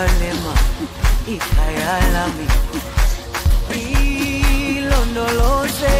Jerusalema ikhaya lami ilondoloze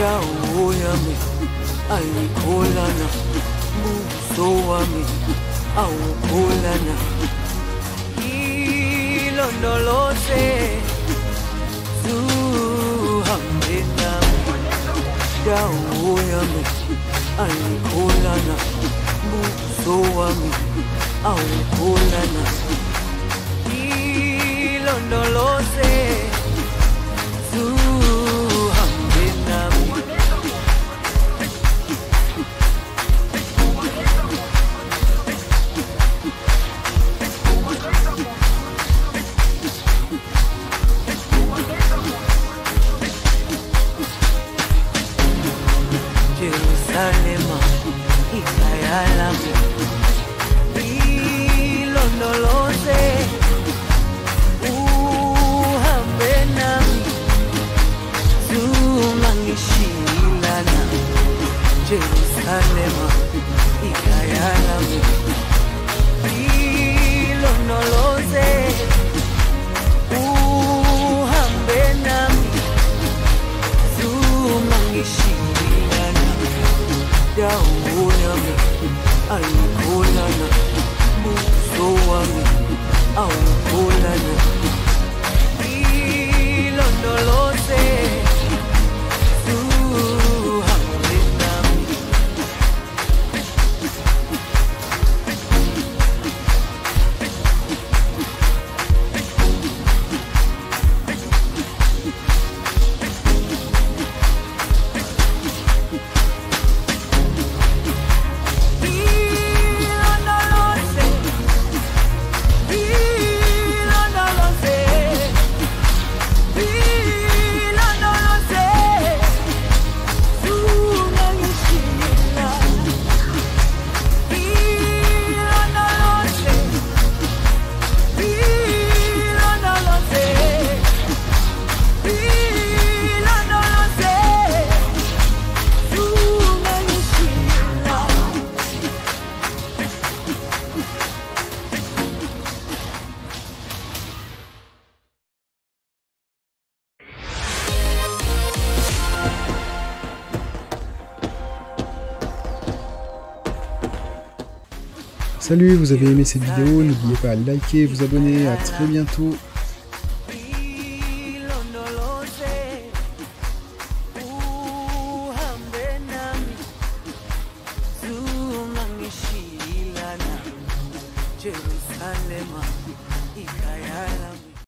dawo yami ayikholana buso wami awukholana. Ilondoloze zuhambe nami. Dawo yami ayikholana buso wami awukholana. Ilondoloze Jerusalema ikhaya lami ilondoloze uhambe nami zungangishilana Jerusalema ikhaya lami ilondoloze dawo yami ayikholana buso wami awukholana Salut, vous avez aimé cette vidéo, n'oubliez pas à liker, vous abonner, à très bientôt.